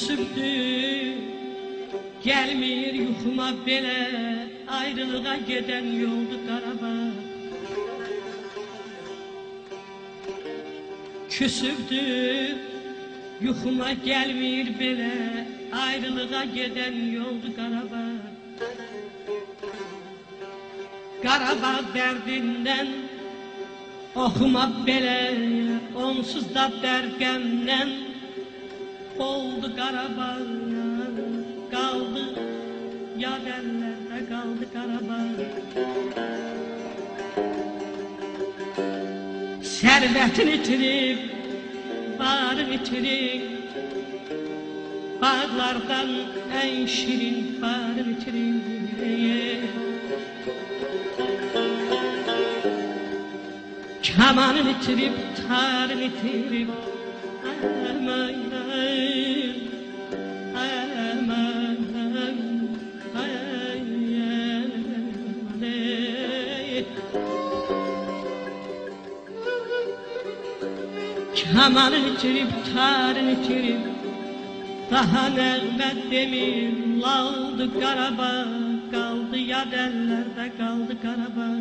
Küsübdü Gelmir yuxuma belə Ayrılığa gedən yoldu Qarabağ Küsübdü Yuxuma gəlmir belə Ayrılığa gedən yoldu Qarabağ Qarabağ dərdindən Oxuma belə Onsuz da dərqəmdən Oldu Qarabağ Qaldı Yad əllərdə qaldı Qarabağ Sərvətini itirib Barını itirib Bağlardan ən şirin barını itirib Kamanını itirib, tarını itirib Kamanını itirib, tarını itirib Daha nəğmət demir, laldı Qarabağ Qaldı yad əllərdə, qaldı Qarabağ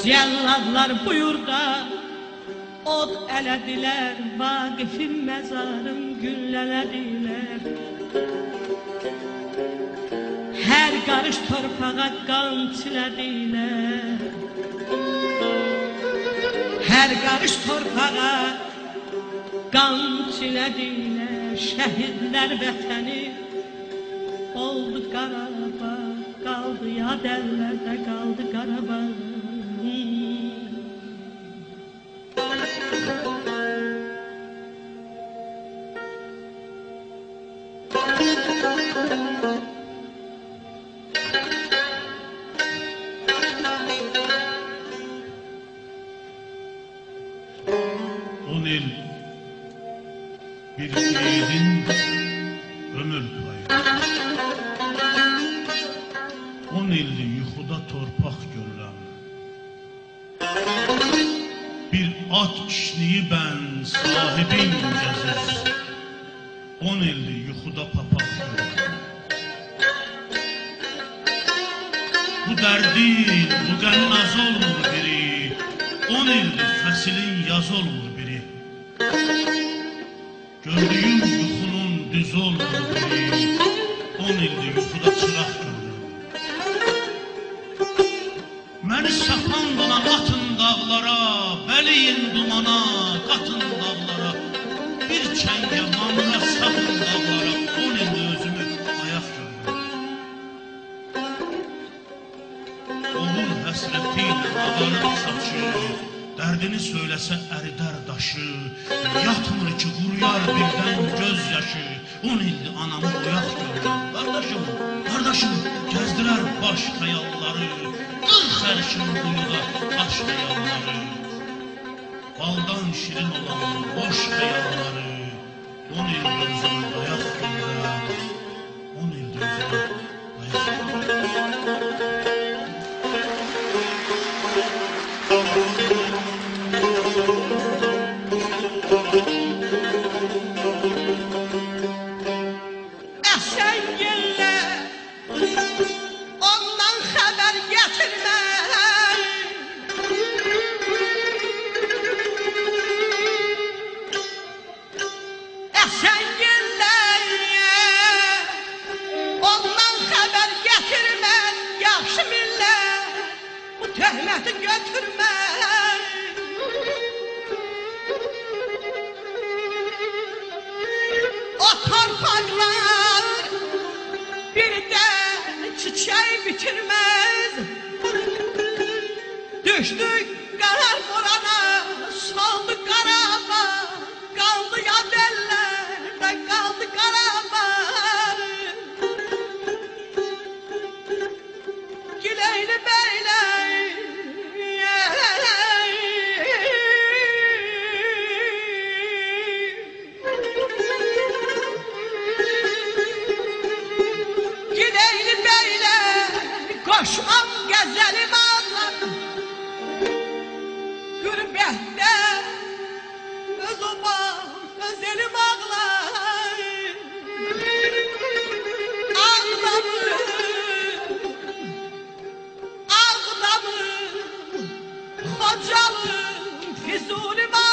Cəlladlar buyurda Od elədilər Vaqifin məzarın güllələdilər Hər qarış torpağa qan çilədilər Hər qarış torpağa qan çilədilər Şəhidlər vətəni oldu Qarabağ Qaldı yad əllərdə qaldı Qarabağ at kişniyi ben sahibin gəzir. On ildi yuxuda papaq. Bu dərdin, bu qənnaz olmur biri. On ildir fəsilin yaz olmur biri. Gördüyüm yuxunun düz olmur biri. On ildir yuxuda Oğul həsrətiyle ağarır saçı Dərdini söyləsə əridər daşı Yatmır ki quruyar birdən göz yaşı. On ildir anamı oyaq görürəm Qardaşım, qardaşım gəzdirər baş xəyalları. Qırx ərşin quyuda taş xəyalları. Baldan şirin olan boş xəyalları. On ildir özümü Töhməti götürmə O torpaqlar bir də çiçək bitirməz Düşdük Hacalım Fizuli mal